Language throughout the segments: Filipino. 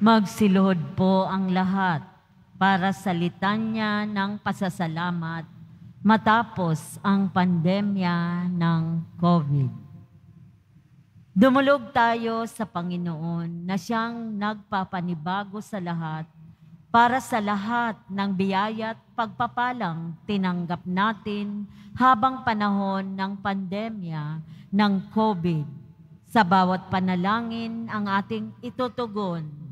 Magsiluhod po ang lahat para sa litanya ng pasasalamat matapos ang pandemya ng COVID. Dumulog tayo sa Panginoon na siyang nagpapanibago sa lahat para sa lahat ng biyaya at pagpapalang tinanggap natin habang panahon ng pandemya ng COVID. Sa bawat panalangin ang ating itutugon.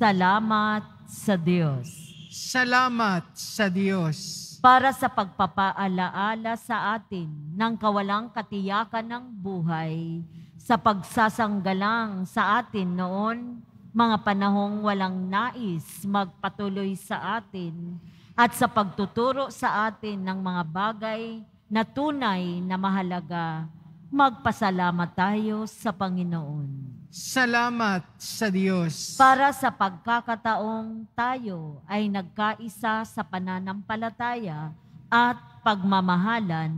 Salamat sa Diyos. Salamat sa Diyos. Para sa pagpapaalaala sa atin ng kawalang katiyakan ng buhay, sa pagsasanggalang sa atin noon, mga panahong walang nais magpatuloy sa atin, at sa pagtuturo sa atin ng mga bagay na tunay na mahalaga, magpasalamat tayo sa Panginoon. Salamat sa Diyos. Para sa pagkakataong tayo ay nagkaisa sa pananampalataya at pagmamahalan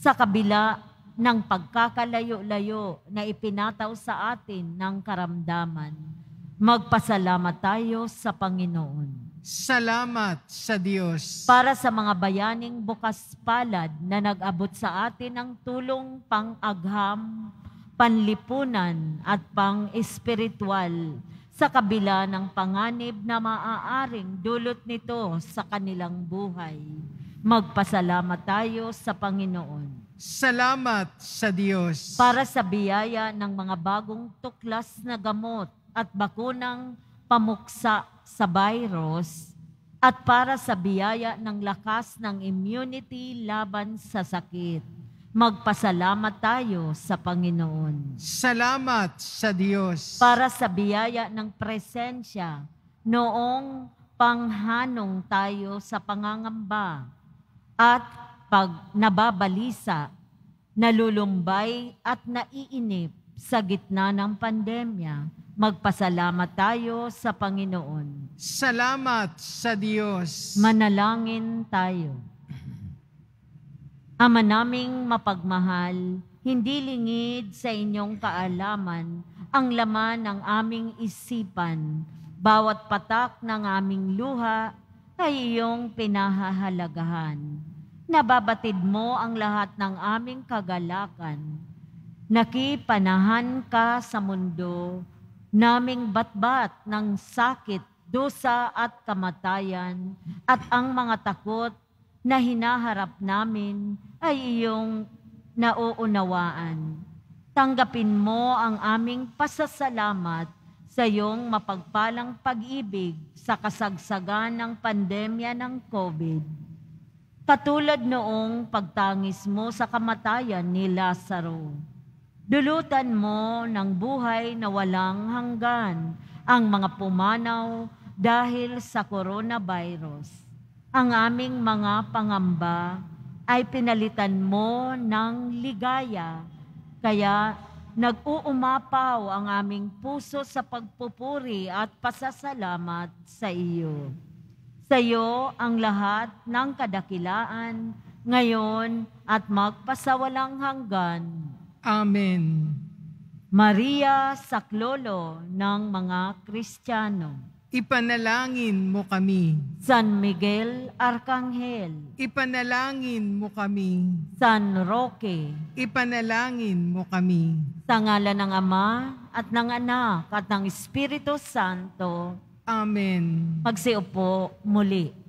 sa kabila ng pagkakalayo-layo na ipinataw sa atin ng karamdaman. Magpasalamat tayo sa Panginoon. Salamat sa Diyos. Para sa mga bayaning bukas palad na nag-abot sa atin ng tulong pang-agham, panlipunan at pang-espiritual sa kabila ng panganib na maaaring dulot nito sa kanilang buhay. Magpasalamat tayo sa Panginoon. Salamat sa Diyos. Para sa biyaya ng mga bagong tuklas na gamot at bakunang pamuksa sa virus at para sa biyaya ng lakas ng immunity laban sa sakit. Magpasalamat tayo sa Panginoon. Salamat sa Diyos. Para sa biyaya ng presensya noong panghanong tayo sa pangangamba at pag nababalisa, nalulumbay at naiinip sa gitna ng pandemya, Magpasalamat tayo sa Panginoon. Salamat sa Diyos. Manalangin tayo. Ama naming mapagmahal, hindi lingid sa inyong kaalaman ang laman ng aming isipan. Bawat patak ng aming luha ay iyong pinahahalagahan. Nababatid mo ang lahat ng aming kagalakan. Nakipanahan ka sa mundo naming batbat ng sakit, dusa at kamatayan at ang mga takot na hinaharap namin ay iyong nauunawaan. Tanggapin mo ang aming pasasalamat sa iyong mapagpalang pag-ibig sa kasagsagan ng pandemya ng COVID. Katulad noong pagtangis mo sa kamatayan ni Lazaro Dulutan mo ng buhay na walang hanggan ang mga pumanaw dahil sa coronavirus. Ang aming mga pangamba ay pinalitan mo ng ligaya, kaya nag-uumapaw ang aming puso sa pagpupuri at pasasalamat sa iyo. Sa iyo ang lahat ng kadakilaan, ngayon at magpasawalang hanggan. Amen. Maria Saklolo ng mga Kristiyano. Ipanalangin mo kami. San Miguel Arcangel. Ipanalangin mo kami. San Roque. Ipanalangin mo kami. Sa ngalan ng Ama at ng Anak at ng Espiritu Santo. Amen. Magsiupo muli.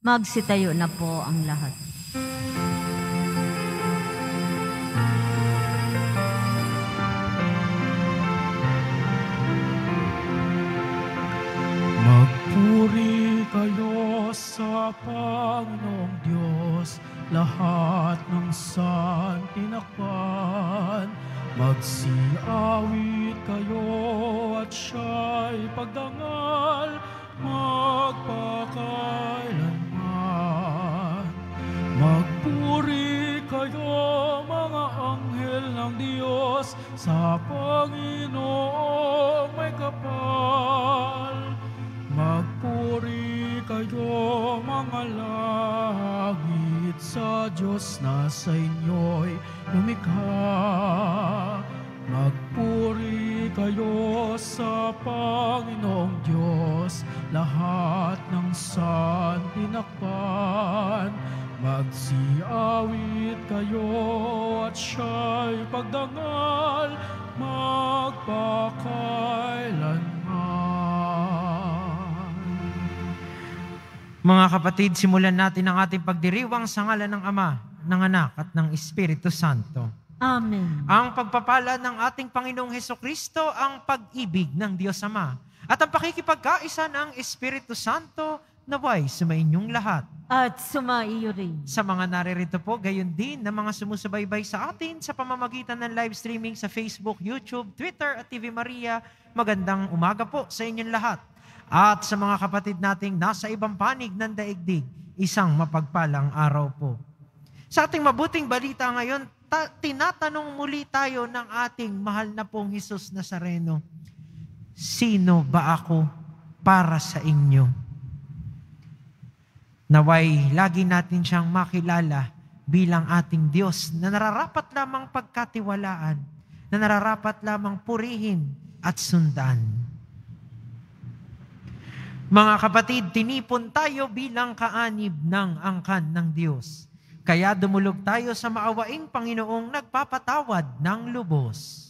Magsitayo na po ang lahat. Magpuri kayo sa Panginoong Diyos, lahat ng santinakpan. Magsiawit kayo at siya'y pagdangal, magpakailanman. Magpuri kayo mga anghel ng Diyos sa Panginoong may kapal. Magpuri kayo mga langit sa Diyos na sa inyo'y lumikha. Magpuri kayo sa Panginoong Diyos, lahat ng santinakpan. Magsiawit kayo at siya'y pagdangal, magpakailanman. Mga kapatid, simulan natin ang ating pagdiriwang sa ngalan ng Ama, ng Anak at ng Espiritu Santo. Amen. Ang pagpapala ng ating Panginoong Heso Kristo, ang pag-ibig ng Diyos Ama, at ang pakikipagkaisa ng Espiritu Santo naway sumainyong lahat. At sumaiyo rin. Sa mga naririto po, gayon din na mga sumusubaybay sa atin sa pamamagitan ng live streaming sa Facebook, YouTube, Twitter at TV Maria, magandang umaga po sa inyong lahat. At sa mga kapatid nating nasa ibang panig ng daigdig, isang mapagpalang araw po. Sa ating mabuting balita ngayon, ta- tinatanong muli tayo ng ating mahal na pong Jesus Nazareno, Sino ba ako para sa inyo? Naway, lagi natin siyang makilala bilang ating Diyos na nararapat lamang pagkatiwalaan, na nararapat lamang purihin at sundan. Mga kapatid, tinipon tayo bilang kaanib ng angkan ng Diyos. Kaya dumulog tayo sa maawaing Panginoong nagpapatawad ng lubos.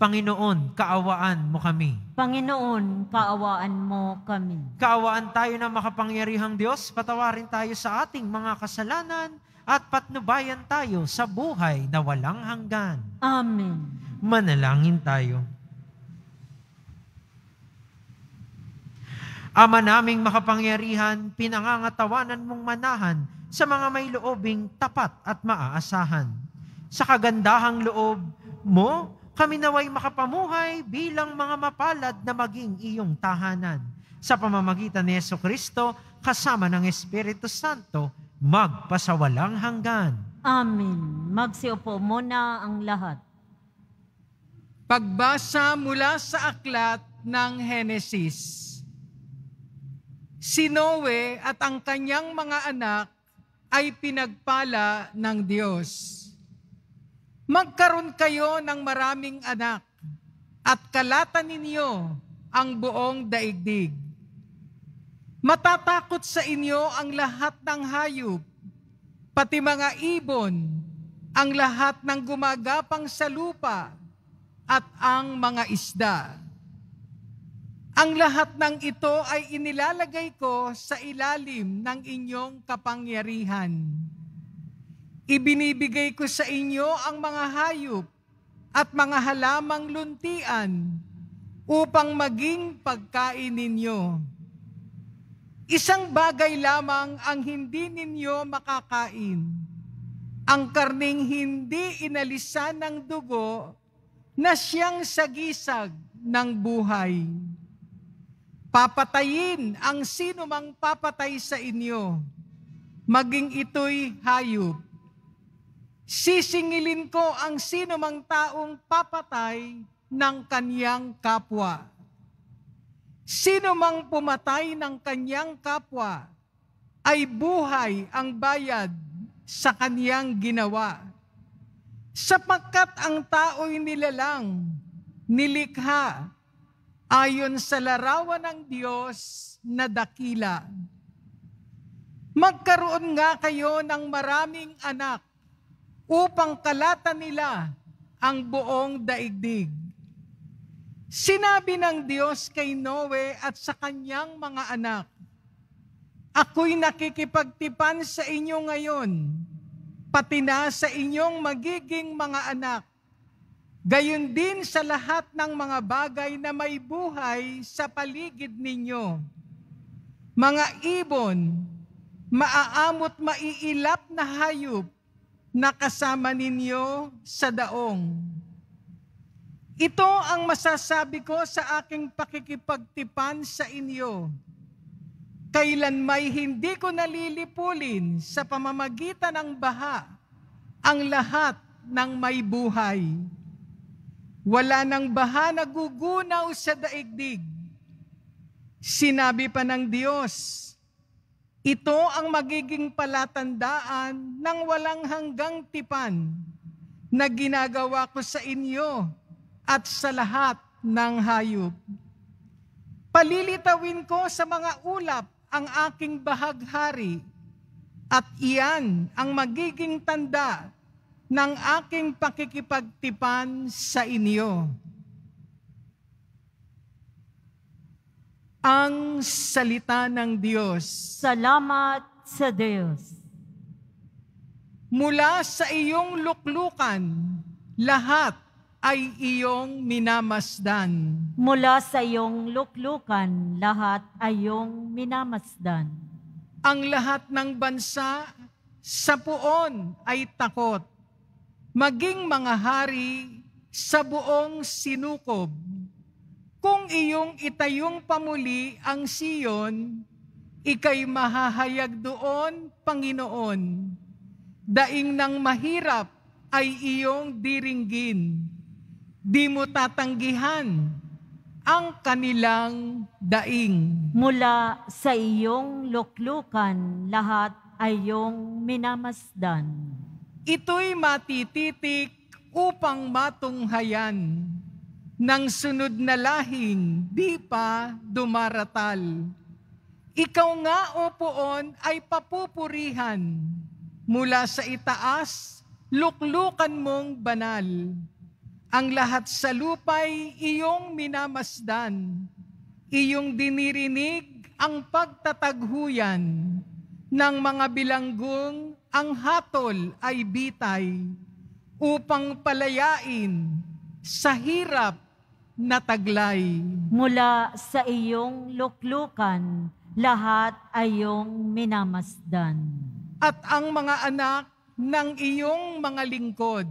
Panginoon, kaawaan mo kami. Panginoon, kaawaan mo kami. Kaawaan tayo ng makapangyarihang Diyos, patawarin tayo sa ating mga kasalanan at patnubayan tayo sa buhay na walang hanggan. Amen. Manalangin tayo. Ama naming makapangyarihan, pinangangatawanan mong manahan sa mga may loobing tapat at maaasahan. Sa kagandahang loob mo, kami naway makapamuhay bilang mga mapalad na maging iyong tahanan. Sa pamamagitan ni Yeso Kristo, kasama ng Espiritu Santo, magpasawalang hanggan. Amen. Magsiupo muna ang lahat. Pagbasa mula sa aklat ng Henesis. Si Noe at ang kanyang mga anak ay pinagpala ng Diyos. Magkaroon kayo ng maraming anak at kalatan ninyo ang buong daigdig. Matatakot sa inyo ang lahat ng hayop, pati mga ibon, ang lahat ng gumagapang sa lupa, at ang mga isda. Ang lahat ng ito ay inilalagay ko sa ilalim ng inyong kapangyarihan. Ibinibigay ko sa inyo ang mga hayop at mga halamang luntian upang maging pagkain ninyo. Isang bagay lamang ang hindi ninyo makakain. Ang karning hindi inalisan ng dugo na siyang sagisag ng buhay. Papatayin ang sino mang papatay sa inyo, maging ito'y hayop. Sisingilin ko ang sino mang taong papatay ng kaniyang kapwa. Sino mang pumatay ng kanyang kapwa ay buhay ang bayad sa kaniyang ginawa. sapagkat ang tao'y nilalang, nilikha, ayon sa larawan ng Diyos na dakila. Magkaroon nga kayo ng maraming anak upang kalatan nila ang buong daigdig. Sinabi ng Diyos kay Noe at sa kanyang mga anak, Ako'y nakikipagtipan sa inyo ngayon, pati na sa inyong magiging mga anak. Gayon din sa lahat ng mga bagay na may buhay sa paligid ninyo. Mga ibon, maaamot maiilap na hayop na kasama ninyo sa daong. Ito ang masasabi ko sa aking pakikipagtipan sa inyo Kailan may hindi ko nalilipulin sa pamamagitan ng baha ang lahat ng may buhay. Wala nang baha na gugunaw sa daigdig. Sinabi pa ng Diyos, ito ang magiging palatandaan ng walang hanggang tipan na ginagawa ko sa inyo at sa lahat ng hayop. Palilitawin ko sa mga ulap ang aking bahaghari at iyan ang magiging tanda ng aking pakikipagtipan sa inyo. Ang salita ng Diyos. Salamat sa Diyos. Mula sa iyong luklukan, lahat ay iyong minamasdan. Mula sa iyong luklukan, lahat ay iyong minamasdan. Ang lahat ng bansa sa puon ay takot. Maging mga hari sa buong sinukob. Kung iyong itayong pamuli ang Siyon, ikay mahahayag doon, Panginoon. Daing ng mahirap ay iyong diringgin di mo tatanggihan ang kanilang daing. Mula sa iyong luklukan, lahat ay iyong minamasdan. Ito'y matititik upang matunghayan ng sunod na lahing di pa dumaratal. Ikaw nga, o poon, ay papupurihan mula sa itaas, luklukan mong banal ang lahat sa lupa'y iyong minamasdan. Iyong dinirinig ang pagtataghuyan ng mga bilanggong ang hatol ay bitay upang palayain sa hirap na taglay. Mula sa iyong luklukan, lahat ay iyong minamasdan. At ang mga anak ng iyong mga lingkod,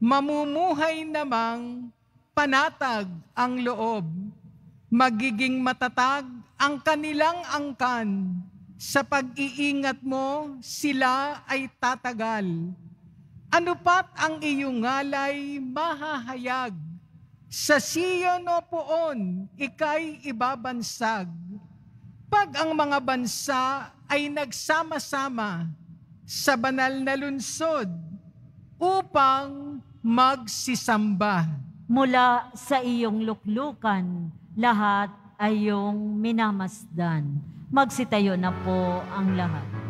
mamumuhay namang panatag ang loob. Magiging matatag ang kanilang angkan. Sa pag-iingat mo, sila ay tatagal. Ano pat ang iyong ngalay mahahayag? Sa siyon o poon, ikay ibabansag. Pag ang mga bansa ay nagsama-sama sa banal na lunsod upang magsisamba. Mula sa iyong luklukan, lahat ay iyong minamasdan. Magsitayo na po ang lahat.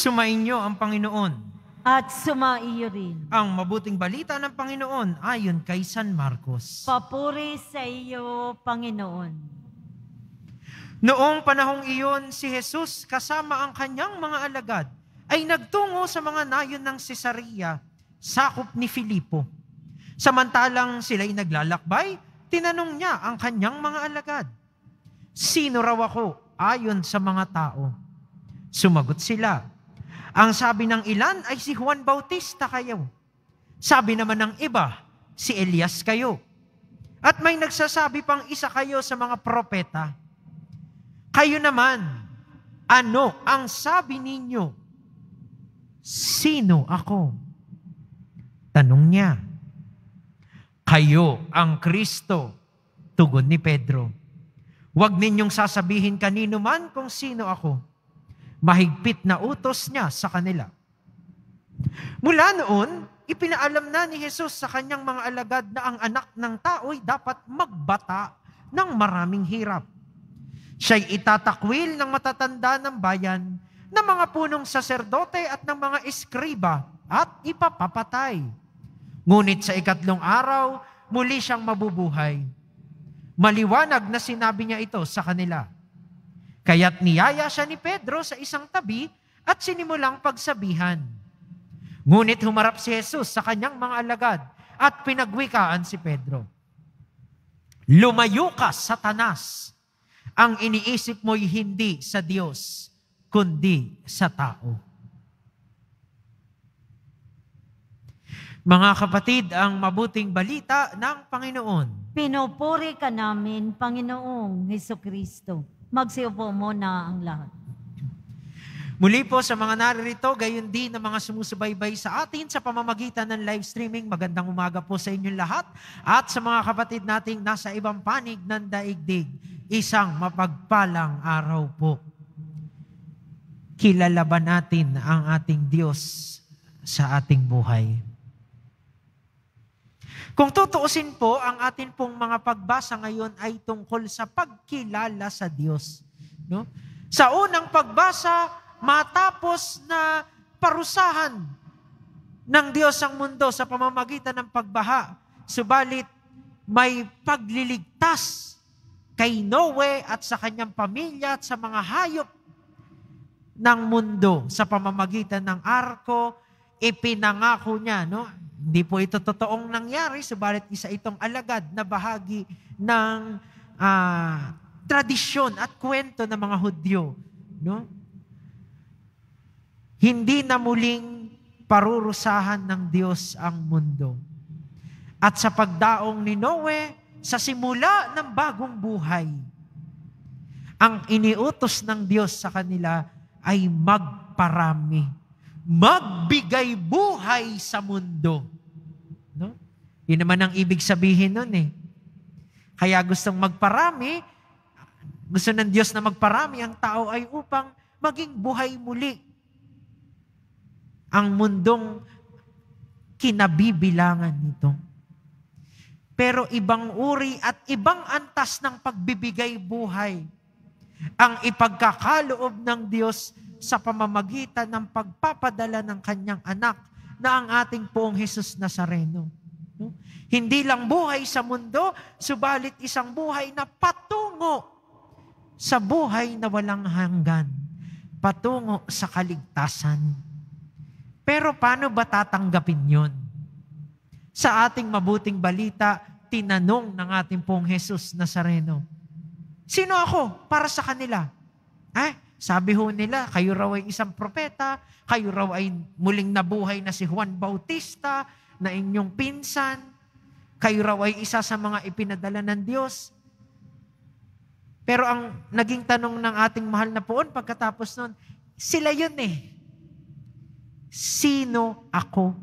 Sumainyo ang Panginoon. At sumaiyo rin. Ang mabuting balita ng Panginoon ayon kay San Marcos. Papuri sa iyo, Panginoon. Noong panahong iyon, si Jesus kasama ang kanyang mga alagad ay nagtungo sa mga nayon ng Cesarea, sakop ni Filipo. Samantalang sila'y naglalakbay, tinanong niya ang kanyang mga alagad, Sino raw ako ayon sa mga tao? Sumagot sila, ang sabi ng ilan ay si Juan Bautista kayo. Sabi naman ng iba, si Elias kayo. At may nagsasabi pang isa kayo sa mga propeta. Kayo naman, ano ang sabi ninyo? Sino ako? Tanong niya. Kayo ang Kristo, tugon ni Pedro. Huwag ninyong sasabihin kanino man kung sino ako mahigpit na utos niya sa kanila. Mula noon, ipinaalam na ni Jesus sa kanyang mga alagad na ang anak ng tao ay dapat magbata ng maraming hirap. Siya'y itatakwil ng matatanda ng bayan, ng mga punong saserdote at ng mga eskriba at ipapapatay. Ngunit sa ikatlong araw, muli siyang mabubuhay. Maliwanag na sinabi niya ito sa kanila. Kaya't niyaya siya ni Pedro sa isang tabi at sinimulang pagsabihan. Ngunit humarap si Jesus sa kanyang mga alagad at pinagwikaan si Pedro. Lumayo ka, Satanas. Ang iniisip mo'y hindi sa Diyos, kundi sa tao. Mga kapatid, ang mabuting balita ng Panginoon. Pinupuri ka namin, Panginoong Heso Kristo. Magsiupo muna ang lahat. Muli po sa mga naririto, gayon din ng mga sumusubaybay sa atin sa pamamagitan ng live streaming. Magandang umaga po sa inyong lahat. At sa mga kapatid nating nasa ibang panig ng daigdig, isang mapagpalang araw po. Kilala ba natin ang ating Diyos sa ating buhay? Kung tutuusin po, ang atin pong mga pagbasa ngayon ay tungkol sa pagkilala sa Diyos. No? Sa unang pagbasa, matapos na parusahan ng Diyos ang mundo sa pamamagitan ng pagbaha, subalit may pagliligtas kay Noe at sa kanyang pamilya at sa mga hayop ng mundo sa pamamagitan ng arko, ipinangako niya, no? Hindi po ito totoong nangyari, subalit isa itong alagad na bahagi ng uh, tradisyon at kwento ng mga Hudyo. No? Hindi na muling parurusahan ng Diyos ang mundo. At sa pagdaong ni Noe, sa simula ng bagong buhay, ang iniutos ng Diyos sa kanila ay magparami. Magbigay buhay sa mundo. No? Yun naman ang ibig sabihin nun eh. Kaya gustong magparami, gusto ng Diyos na magparami ang tao ay upang maging buhay muli ang mundong kinabibilangan nito. Pero ibang uri at ibang antas ng pagbibigay buhay ang ipagkakaloob ng Diyos sa pamamagitan ng pagpapadala ng kanyang anak na ang ating poong Jesus Nazareno. No? Hindi lang buhay sa mundo, subalit isang buhay na patungo sa buhay na walang hanggan, patungo sa kaligtasan. Pero paano ba tatanggapin yon? Sa ating mabuting balita, tinanong ng ating pong Jesus Nazareno, Sino ako para sa kanila? Eh, sabi ho nila, kayo raw ay isang propeta, kayo raw ay muling nabuhay na si Juan Bautista, na inyong pinsan, kayo raw ay isa sa mga ipinadala ng Diyos. Pero ang naging tanong ng ating mahal na poon pagkatapos nun, sila yun eh sino ako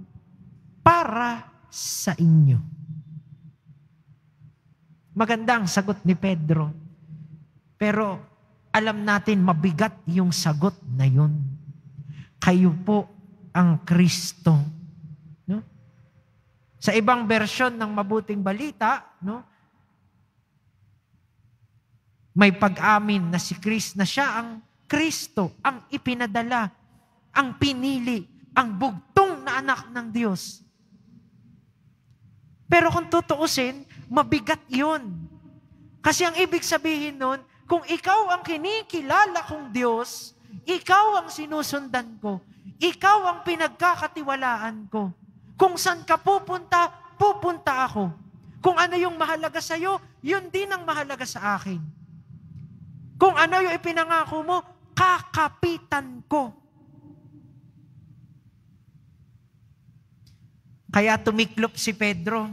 para sa inyo? Magandang sagot ni Pedro. Pero alam natin mabigat yung sagot na yun. Kayo po ang Kristo. No? Sa ibang version ng mabuting balita, no? may pag-amin na si Kristo na siya ang Kristo, ang ipinadala ang pinili, ang bugtong na anak ng Diyos. Pero kung tutuusin, mabigat yun. Kasi ang ibig sabihin nun, kung ikaw ang kinikilala kong Diyos, ikaw ang sinusundan ko, ikaw ang pinagkakatiwalaan ko. Kung saan ka pupunta, pupunta ako. Kung ano yung mahalaga sa iyo, yun din ang mahalaga sa akin. Kung ano yung ipinangako mo, kakapitan ko. Kaya tumiklop si Pedro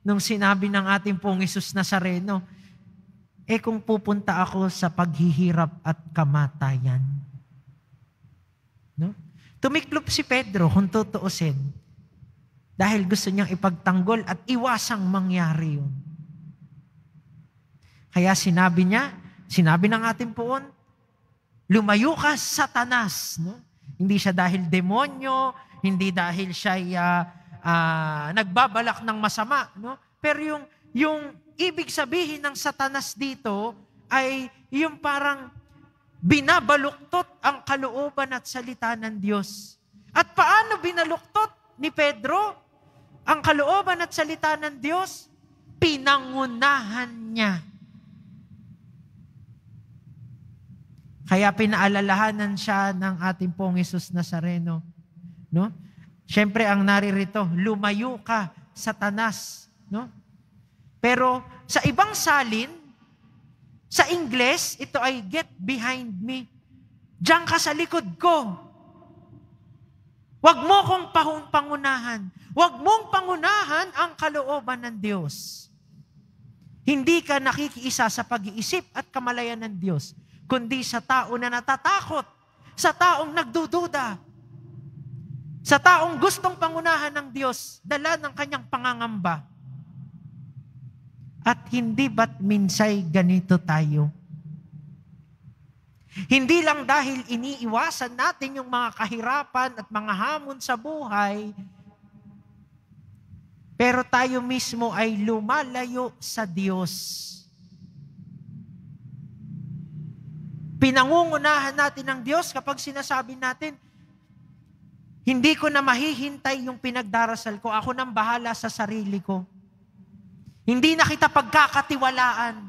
nung sinabi ng ating pong Isus Nazareno, eh kung pupunta ako sa paghihirap at kamatayan. No? Tumiklop si Pedro kung tutuusin dahil gusto niyang ipagtanggol at iwasang mangyari yun. Kaya sinabi niya, sinabi ng ating poon, lumayo ka, satanas. No? Hindi siya dahil demonyo, hindi dahil siya uh, uh, nagbabalak ng masama. No? Pero yung, yung ibig sabihin ng satanas dito ay yung parang binabaluktot ang kalooban at salita ng Diyos. At paano binaluktot ni Pedro ang kalooban at salita ng Diyos? Pinangunahan niya. Kaya pinaalalahanan siya ng ating pong Isus Nazareno. No? Siyempre, ang naririto, lumayo ka, satanas. No? Pero sa ibang salin, sa Ingles, ito ay get behind me. Diyan ka sa likod ko. Huwag mo kong pangunahan. Huwag mong pangunahan ang kalooban ng Diyos. Hindi ka nakikiisa sa pag-iisip at kamalayan ng Diyos kundi sa tao na natatakot, sa taong nagdududa, sa taong gustong pangunahan ng Diyos, dala ng kanyang pangangamba. At hindi ba't minsay ganito tayo? Hindi lang dahil iniiwasan natin yung mga kahirapan at mga hamon sa buhay, pero tayo mismo ay lumalayo sa Diyos. Pinangungunahan natin ng Diyos kapag sinasabi natin, hindi ko na mahihintay yung pinagdarasal ko. Ako nang bahala sa sarili ko. Hindi na kita pagkakatiwalaan.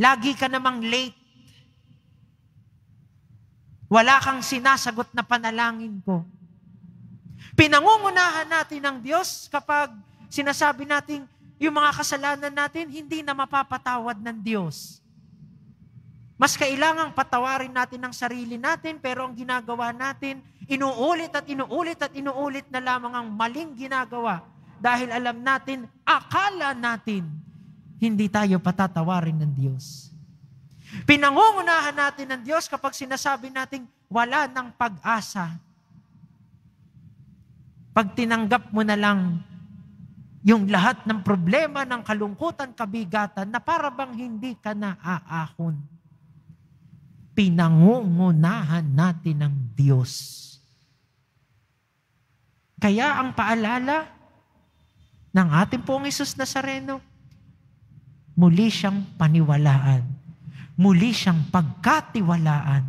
Lagi ka namang late. Wala kang sinasagot na panalangin ko. Pinangungunahan natin ng Diyos kapag sinasabi natin yung mga kasalanan natin hindi na mapapatawad ng Diyos. Mas kailangang patawarin natin ang sarili natin, pero ang ginagawa natin, inuulit at inuulit at inuulit na lamang ang maling ginagawa. Dahil alam natin, akala natin, hindi tayo patatawarin ng Diyos. Pinangungunahan natin ng Diyos kapag sinasabi natin, wala ng pag-asa. Pag tinanggap mo na lang yung lahat ng problema, ng kalungkutan, kabigatan, na para bang hindi ka na aahon pinangungunahan natin ng Diyos. Kaya ang paalala ng ating pong Isus Nazareno, muli siyang paniwalaan. Muli siyang pagkatiwalaan.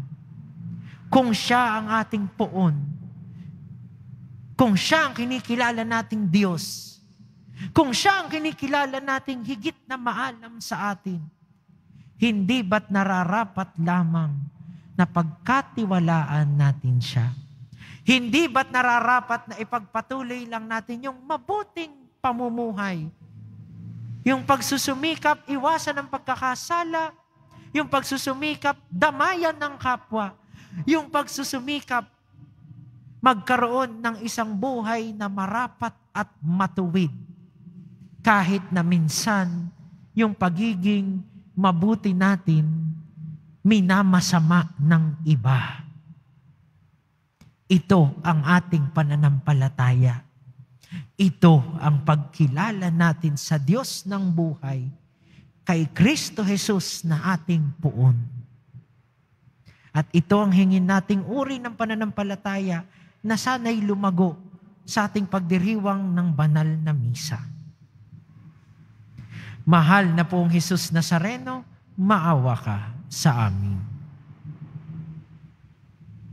Kung siya ang ating poon, kung siya ang kinikilala nating Diyos, kung siya ang kinikilala nating higit na maalam sa atin, hindi ba't nararapat lamang na pagkatiwalaan natin siya? Hindi ba't nararapat na ipagpatuloy lang natin yung mabuting pamumuhay? Yung pagsusumikap, iwasan ang pagkakasala. Yung pagsusumikap, damayan ng kapwa. Yung pagsusumikap, magkaroon ng isang buhay na marapat at matuwid. Kahit na minsan, yung pagiging mabuti natin minamasama ng iba. Ito ang ating pananampalataya. Ito ang pagkilala natin sa Diyos ng buhay kay Kristo Jesus na ating puon. At ito ang hingin nating uri ng pananampalataya na sana'y lumago sa ating pagdiriwang ng banal na misa. Mahal na pong Jesus Nazareno, maawa ka sa amin.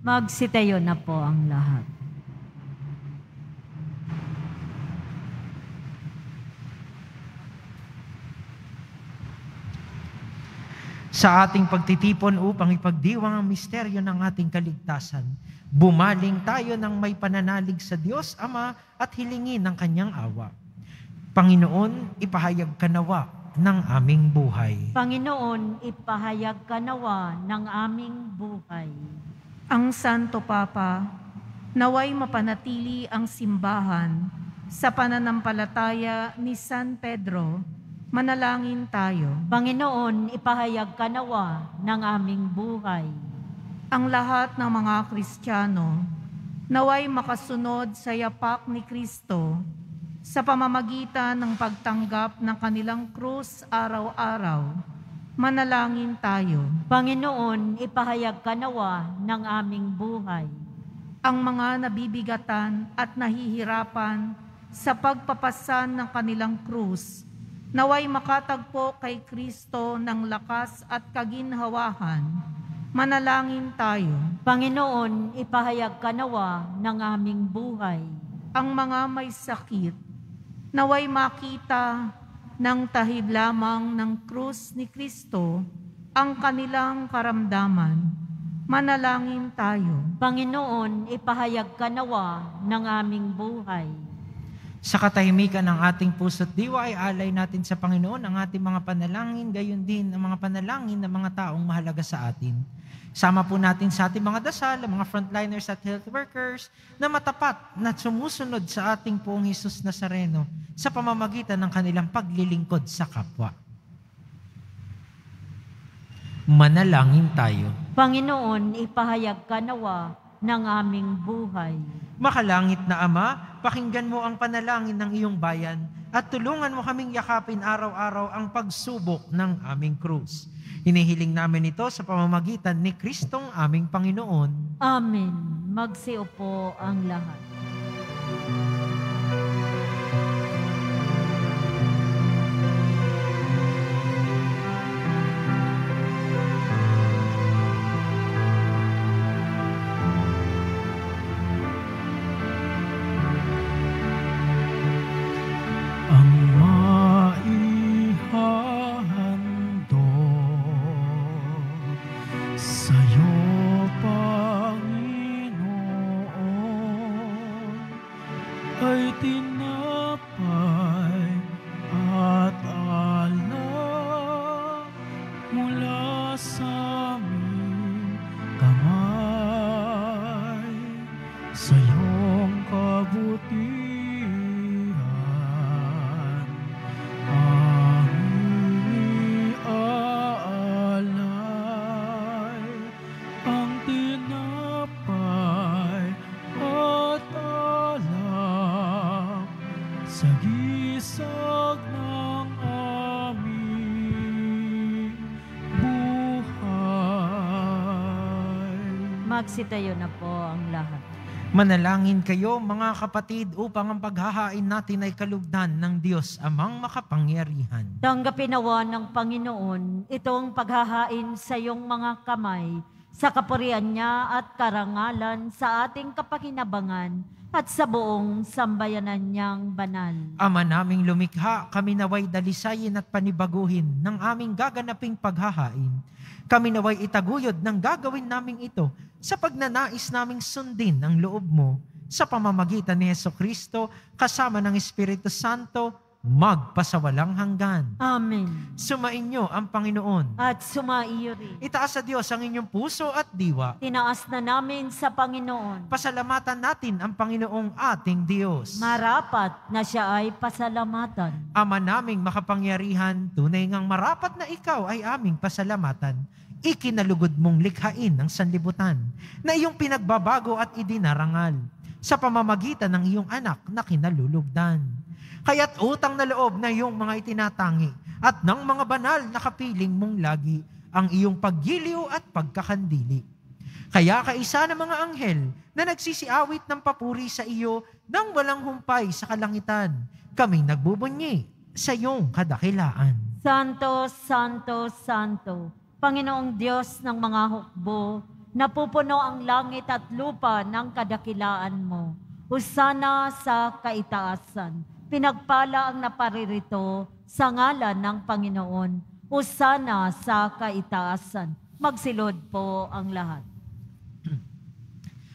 Magsitayo na po ang lahat. Sa ating pagtitipon upang ipagdiwang ang misteryo ng ating kaligtasan, bumaling tayo ng may pananalig sa Diyos Ama at hilingin ang kanyang awa. Panginoon, ipahayag ka nawa ng aming buhay. Panginoon, ipahayag ka nawa ng aming buhay. Ang Santo Papa, naway mapanatili ang simbahan sa pananampalataya ni San Pedro, manalangin tayo. Panginoon, ipahayag ka nawa ng aming buhay. Ang lahat ng mga Kristiyano, naway makasunod sa yapak ni Kristo sa pamamagitan ng pagtanggap ng kanilang krus araw-araw. Manalangin tayo. Panginoon, ipahayag ka nawa ng aming buhay. Ang mga nabibigatan at nahihirapan sa pagpapasan ng kanilang krus, naway makatagpo kay Kristo ng lakas at kaginhawahan. Manalangin tayo. Panginoon, ipahayag ka nawa ng aming buhay. Ang mga may sakit, naway makita ng tahid lamang ng krus ni Kristo ang kanilang karamdaman. Manalangin tayo. Panginoon, ipahayag ka nawa ng aming buhay. Sa katahimikan ng ating puso't diwa ay alay natin sa Panginoon ang ating mga panalangin, gayon din ang mga panalangin ng mga taong mahalaga sa atin. Sama po natin sa ating mga dasal, ang mga frontliners at health workers na matapat na sumusunod sa ating poong Jesus Nazareno sa pamamagitan ng kanilang paglilingkod sa kapwa. Manalangin tayo. Panginoon, ipahayag ka nawa ng aming buhay. Makalangit na Ama, pakinggan mo ang panalangin ng iyong bayan at tulungan mo kaming yakapin araw-araw ang pagsubok ng aming krus. Hinihiling namin ito sa pamamagitan ni Kristong aming Panginoon. Amen. Magsiupo ang lahat. Magsitayo na po ang lahat. Manalangin kayo mga kapatid upang ang paghahain natin ay kalugdan ng Diyos amang makapangyarihan. Tanggapin nawa ng Panginoon itong paghahain sa iyong mga kamay sa kapurian niya at karangalan sa ating kapakinabangan at sa buong sambayanan niyang banal. Ama naming lumikha, kami naway dalisayin at panibaguhin ng aming gaganaping paghahain. Kami naway itaguyod ng gagawin naming ito sa pagnanais naming sundin ang loob mo sa pamamagitan ni Yeso Kristo kasama ng Espiritu Santo magpasawalang hanggan. Amen. Sumainyo ang Panginoon. At sumaiyo rin. Itaas sa Diyos ang inyong puso at diwa. Tinaas na namin sa Panginoon. Pasalamatan natin ang Panginoong ating Diyos. Marapat na siya ay pasalamatan. Ama naming makapangyarihan, tunay ngang marapat na ikaw ay aming pasalamatan. Ikinalugod mong likhain ng sanlibutan na iyong pinagbabago at idinarangal sa pamamagitan ng iyong anak na kinalulugdan. Kaya't utang na loob na iyong mga itinatangi at ng mga banal na kapiling mong lagi ang iyong paggiliw at pagkakandili. Kaya kaisa ng mga anghel na nagsisiawit ng papuri sa iyo nang walang humpay sa kalangitan, kaming nagbubunyi sa iyong kadakilaan. Santo, Santo, Santo, Panginoong Diyos ng mga hukbo, Napupuno ang langit at lupa ng kadakilaan mo. Usana sa kaitaasan. Pinagpala ang naparirito sa ngalan ng Panginoon. Usana sa kaitaasan. Magsilod po ang lahat.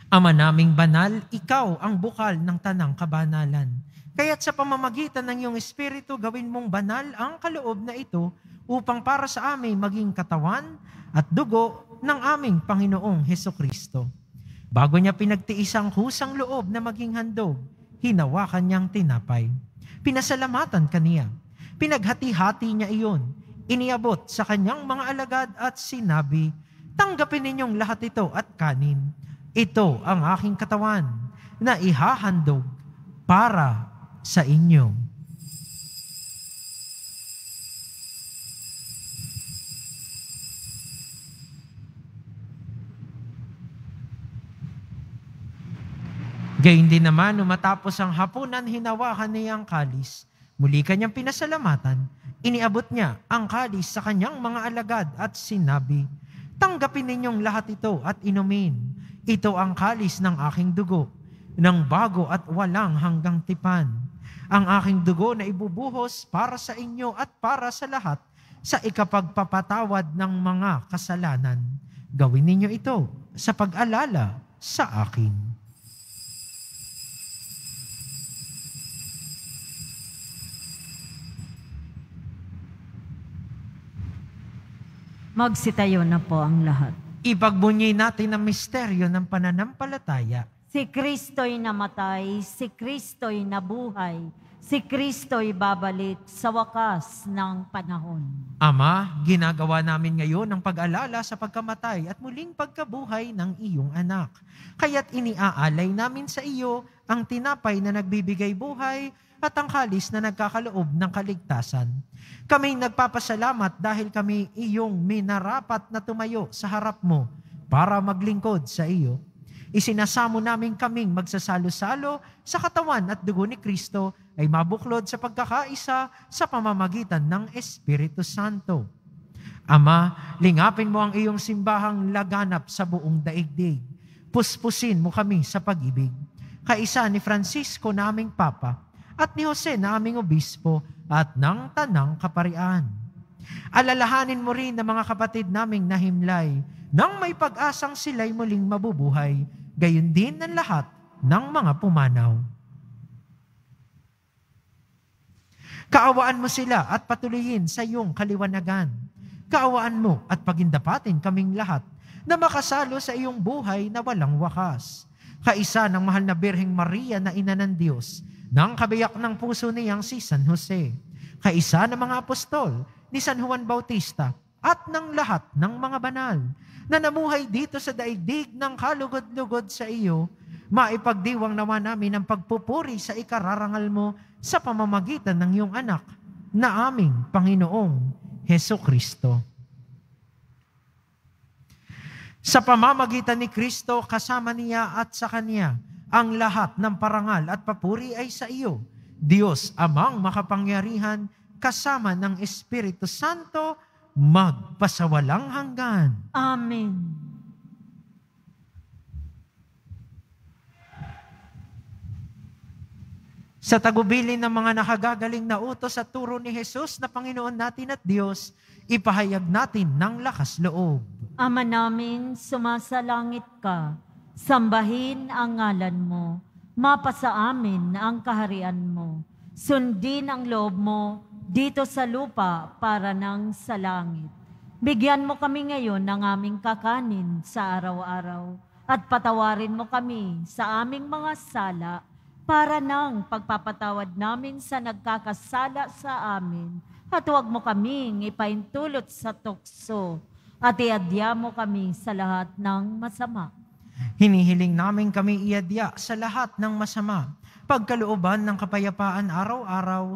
Ama naming banal, ikaw ang bukal ng tanang kabanalan. Kaya't sa pamamagitan ng iyong Espiritu, gawin mong banal ang kaloob na ito upang para sa amin maging katawan at dugo ng aming Panginoong Heso Kristo. Bago niya pinagtiis ang kusang loob na maging handog, hinawakan niyang tinapay. Pinasalamatan kaniya. Pinaghati-hati niya iyon. Iniabot sa kanyang mga alagad at sinabi, Tanggapin ninyong lahat ito at kanin. Ito ang aking katawan na ihahandog para sa inyo. Gayun din naman, matapos ang hapunan, hinawakan niya ang kalis. Muli kanyang pinasalamatan. Iniabot niya ang kalis sa kanyang mga alagad at sinabi, Tanggapin ninyong lahat ito at inumin. Ito ang kalis ng aking dugo, ng bago at walang hanggang tipan. Ang aking dugo na ibubuhos para sa inyo at para sa lahat sa ikapagpapatawad ng mga kasalanan. Gawin ninyo ito sa pag-alala sa akin. Magsitayo na po ang lahat. Ipagbunyi natin ang misteryo ng pananampalataya. Si Kristo'y namatay, si Kristo'y nabuhay, si Kristo'y babalik sa wakas ng panahon. Ama, ginagawa namin ngayon ang pag-alala sa pagkamatay at muling pagkabuhay ng iyong anak. Kaya't iniaalay namin sa iyo ang tinapay na nagbibigay buhay at ang kalis na nagkakaloob ng kaligtasan. Kami nagpapasalamat dahil kami iyong minarapat na tumayo sa harap mo para maglingkod sa iyo. Isinasamo namin kaming magsasalo-salo sa katawan at dugo ni Kristo ay mabuklod sa pagkakaisa sa pamamagitan ng Espiritu Santo. Ama, lingapin mo ang iyong simbahang laganap sa buong daigdig. Puspusin mo kami sa pag-ibig. Kaisa ni Francisco naming Papa, at ni Jose na aming obispo at ng tanang kaparian. Alalahanin mo rin ng mga kapatid naming nahimlay nang may pag-asang sila'y muling mabubuhay, gayon din ng lahat ng mga pumanaw. Kaawaan mo sila at patuloyin sa iyong kaliwanagan. Kaawaan mo at pagindapatin kaming lahat na makasalo sa iyong buhay na walang wakas. Kaisa ng mahal na Birheng Maria na ina ng Diyos, ng kabiyak ng puso niyang si San Jose, kaisa ng mga apostol ni San Juan Bautista at ng lahat ng mga banal na namuhay dito sa daigdig ng kalugod-lugod sa iyo, maipagdiwang nawa namin ang pagpupuri sa ikararangal mo sa pamamagitan ng iyong anak na aming Panginoong Heso Kristo. Sa pamamagitan ni Kristo, kasama niya at sa Kanya, ang lahat ng parangal at papuri ay sa iyo, Diyos amang makapangyarihan, kasama ng Espiritu Santo, magpasawalang hanggan. Amen. Sa tagubilin ng mga nakagagaling na utos at turo ni Jesus na Panginoon natin at Diyos, ipahayag natin ng lakas loob. Ama namin, sumasalangit ka, sambahin ang ngalan mo, mapasa amin ang kaharian mo, sundin ang loob mo dito sa lupa para nang sa langit. Bigyan mo kami ngayon ng aming kakanin sa araw-araw at patawarin mo kami sa aming mga sala para nang pagpapatawad namin sa nagkakasala sa amin at huwag mo kaming ipaintulot sa tukso at iadya mo kami sa lahat ng masama. Hinihiling namin kami iadya sa lahat ng masama, pagkalooban ng kapayapaan araw-araw,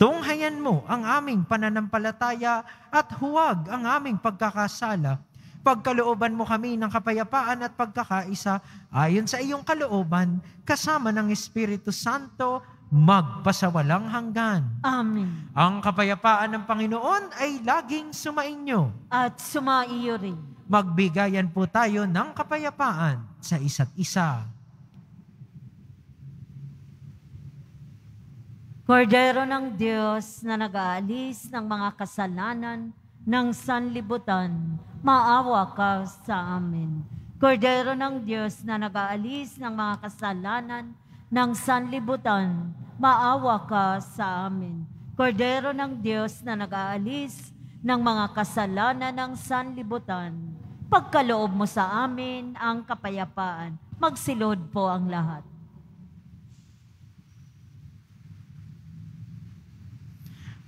Tunghayan mo ang aming pananampalataya at huwag ang aming pagkakasala. Pagkalooban mo kami ng kapayapaan at pagkakaisa ayon sa iyong kalooban, kasama ng Espiritu Santo, magpasawalang hanggan. Amen. Ang kapayapaan ng Panginoon ay laging sumainyo. At sumaiyo rin. Magbigayan po tayo ng kapayapaan sa isa't isa. Kordero ng Diyos na nag-aalis ng mga kasalanan ng sanlibutan, maawa ka sa amin. Kordero ng Diyos na nag-aalis ng mga kasalanan ng sanlibutan, maawa ka sa amin. Kordero ng Diyos na nag-aalis ng mga kasalanan ng sanlibutan, pagkaloob mo sa amin ang kapayapaan. Magsilod po ang lahat.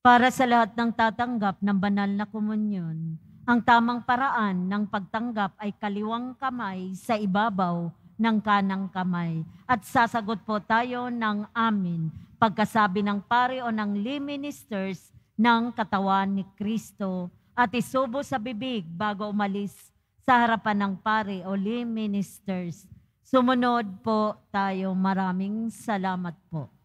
Para sa lahat ng tatanggap ng banal na komunyon, ang tamang paraan ng pagtanggap ay kaliwang kamay sa ibabaw ng kanang kamay. At sasagot po tayo ng amin pagkasabi ng pare o ng lay ministers ng katawan ni Kristo at isubo sa bibig bago umalis sa harapan ng pare o lay ministers. Sumunod po tayo. Maraming salamat po.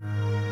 Música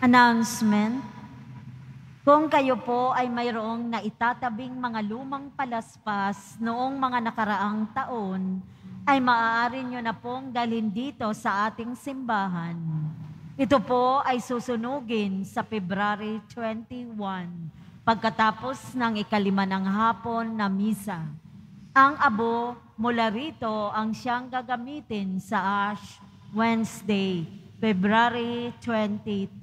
Announcement. Kung kayo po ay mayroong naitatabing mga lumang palaspas noong mga nakaraang taon, ay maaari nyo na pong dalhin dito sa ating simbahan. Ito po ay susunugin sa February 21, pagkatapos ng ikalima ng hapon na misa. Ang abo mula rito ang siyang gagamitin sa Ash Wednesday, February 22.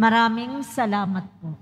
Maraming salamat po.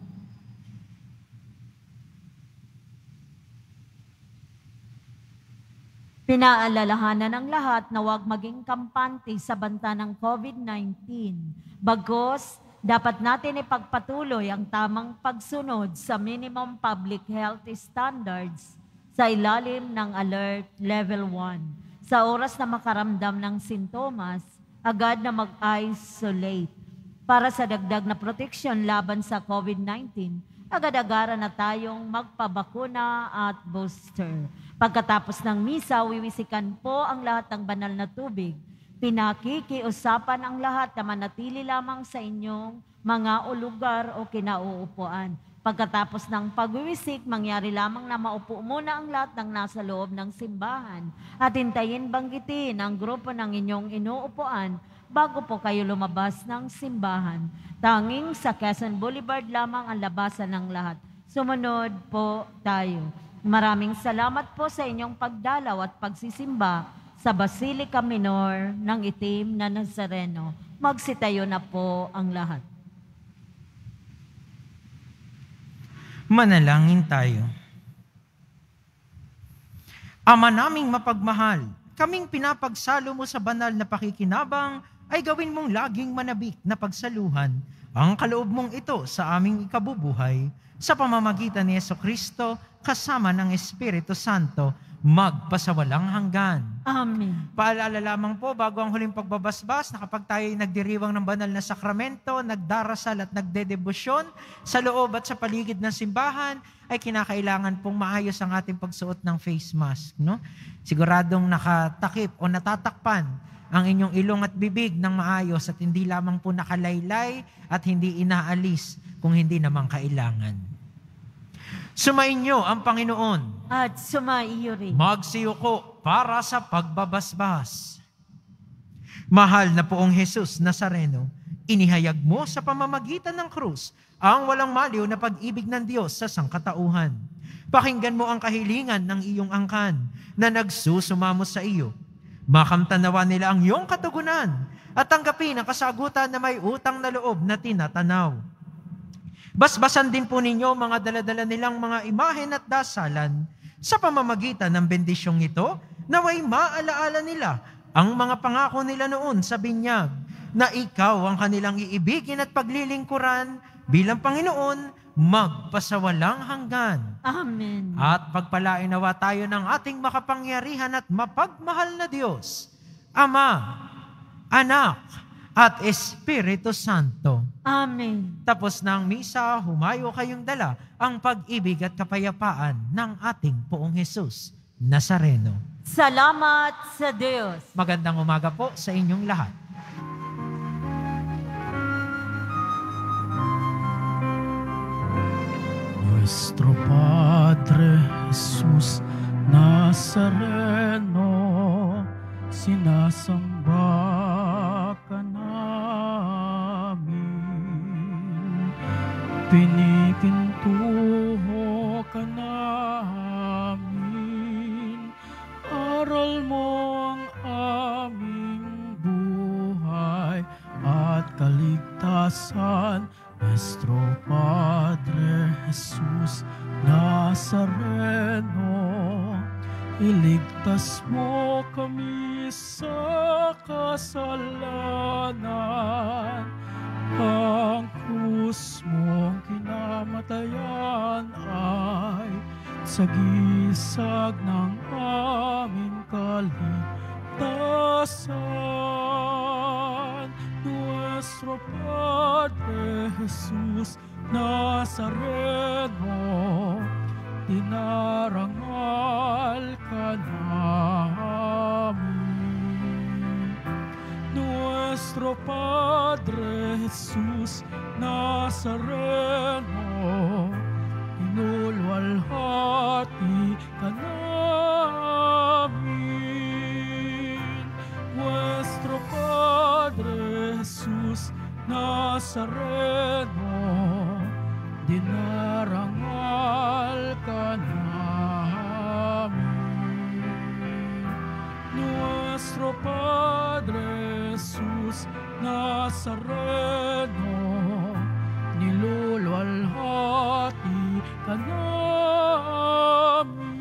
Pinaalalahanan ng lahat na huwag maging kampante sa banta ng COVID-19. Bagos, dapat natin ipagpatuloy ang tamang pagsunod sa minimum public health standards sa ilalim ng Alert Level 1. Sa oras na makaramdam ng sintomas, agad na mag-isolate. Para sa dagdag na proteksyon laban sa COVID-19, agad-agara na tayong magpabakuna at booster. Pagkatapos ng misa, wiwisikan po ang lahat ng banal na tubig. Pinakikiusapan ang lahat na manatili lamang sa inyong mga o lugar o kinauupuan. Pagkatapos ng pagwiwisik, mangyari lamang na maupo muna ang lahat ng nasa loob ng simbahan at hintayin banggitin ang grupo ng inyong inuupuan bago po kayo lumabas ng simbahan. Tanging sa Quezon Boulevard lamang ang labasan ng lahat. Sumunod po tayo. Maraming salamat po sa inyong pagdalaw at pagsisimba sa Basilica Minor ng Itim na Nazareno. Magsitayo na po ang lahat. Manalangin tayo. Ama naming mapagmahal, kaming pinapagsalo mo sa banal na pakikinabang ay gawin mong laging manabik na pagsaluhan ang kaloob mong ito sa aming ikabubuhay sa pamamagitan ni Yeso Kristo kasama ng Espiritu Santo magpasawalang hanggan. Amen. Paalala lamang po bago ang huling pagbabasbas na kapag tayo ay nagdiriwang ng banal na sakramento, nagdarasal at nagdedebosyon sa loob at sa paligid ng simbahan, ay kinakailangan pong maayos ang ating pagsuot ng face mask. No? Siguradong nakatakip o natatakpan ang inyong ilong at bibig ng maayos at hindi lamang po nakalaylay at hindi inaalis kung hindi naman kailangan. Sumainyo ang Panginoon. At sumaiyo rin. Magsiyuko para sa pagbabasbas. Mahal na poong Jesus Nazareno, inihayag mo sa pamamagitan ng krus ang walang maliw na pag-ibig ng Diyos sa sangkatauhan. Pakinggan mo ang kahilingan ng iyong angkan na nagsusumamo sa iyo. Makamtanawa nila ang iyong katugunan at tanggapin ang kasagutan na may utang na loob na tinatanaw. Basbasan din po ninyo mga daladala nilang mga imahen at dasalan sa pamamagitan ng bendisyong ito Naway maalaala nila ang mga pangako nila noon sa binyag na ikaw ang kanilang iibigin at paglilingkuran bilang Panginoon magpasawalang hanggan. Amen. At pagpalain nawa tayo ng ating makapangyarihan at mapagmahal na Diyos, Ama, Anak, at Espiritu Santo. Amen. Tapos ng misa, humayo kayong dala ang pag-ibig at kapayapaan ng ating poong Jesus, Nazareno. Salamat sa Diyos. Magandang umaga po sa inyong lahat. Nuestro Padre Jesús Nazareno, sinasamba ka namin. Pinipintuho Aral mo ang aming buhay at kaligtasan. Nuestro Padre Jesus Nazareno, iligtas mo kami sa kasalanan. Ang krus mong kinamatayan ay sagisag ng aming kaligtasan. Nuestro Padre Jesus Nazareno, dinarangal ka namin. Nuestro Padre Jesus Nazareno, inulwalhati ka namin. Nuestro Padre Jesus Nazareno, dinarangal ka. Nuestro Padre Jesus Nazareno, nilulwalhati ka namin.